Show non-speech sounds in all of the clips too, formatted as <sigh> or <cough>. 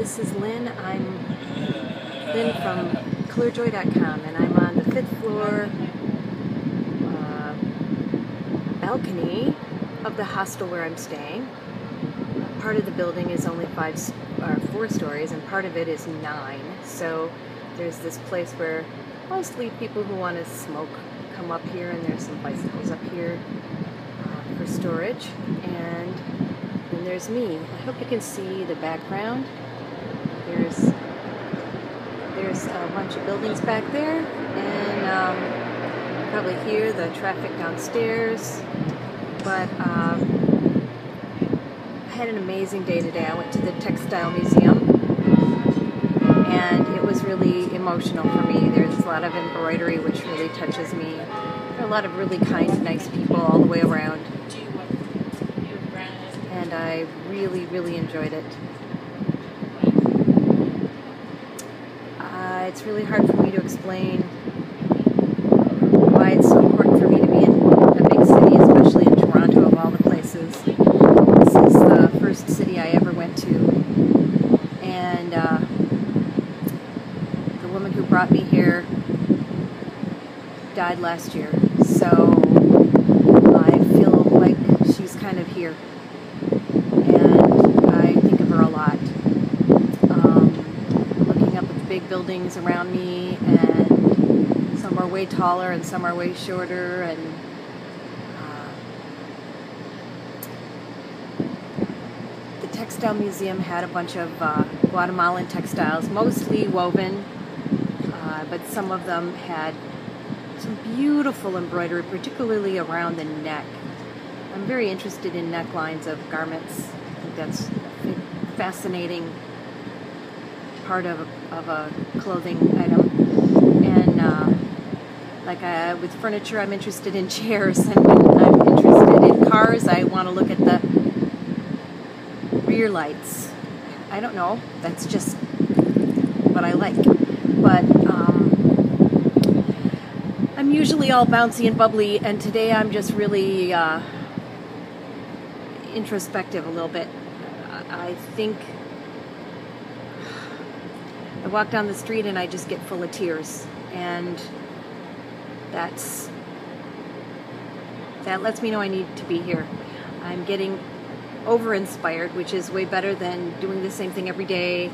This is Lynn. I'm Lynn from ColorJoy.com and I'm on the fifth floor uh, balcony of the hostel where I'm staying. Part of the building is only five or four stories and part of it is nine. So there's this place where mostly people who want to smoke come up here and there's some bicycles up here uh, for storage and then there's me. I hope you can see the background. There's there's a bunch of buildings back there, and um, probably hear the traffic downstairs. But um, I had an amazing day today. I went to the Textile Museum, and it was really emotional for me. There's a lot of embroidery which really touches me. There are a lot of really kind, nice people all the way around. And I really, really enjoyed it. It's really hard for me to explain why it's so important for me to be in a big city, especially in Toronto of all the places. This is the first city I ever went to, and uh, the woman who brought me here died last year, so I feel like she's kind of here. big buildings around me, and some are way taller and some are way shorter, and uh, the textile museum had a bunch of uh, Guatemalan textiles, mostly woven, uh, but some of them had some beautiful embroidery, particularly around the neck. I'm very interested in necklines of garments. I think that's fascinating part of a, of a clothing item. And uh, like uh, with furniture, I'm interested in <laughs> chairs, and when I'm interested in cars, I want to look at the rear lights. I don't know. That's just what I like. But um, I'm usually all bouncy and bubbly, and today I'm just really uh, introspective a little bit. I think I walk down the street and I just get full of tears. And that's that lets me know I need to be here. I'm getting over inspired, which is way better than doing the same thing every day,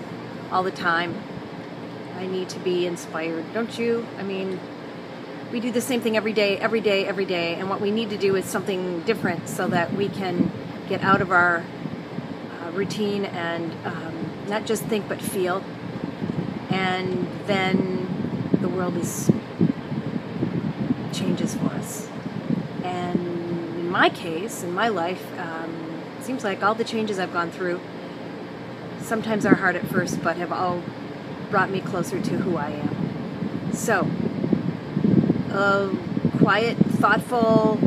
all the time. I need to be inspired, don't you? I mean, we do the same thing every day, every day, every day, and what we need to do is something different so that we can get out of our uh, routine and um, not just think but feel and then the world is changes for us. And in my case, in my life, um, it seems like all the changes I've gone through sometimes are hard at first, but have all brought me closer to who I am. So, a quiet, thoughtful,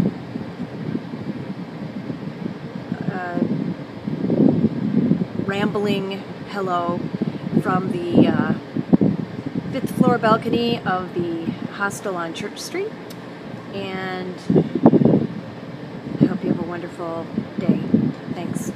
uh, rambling hello from the uh, fifth floor balcony of the hostel on Church Street. And I hope you have a wonderful day. Thanks.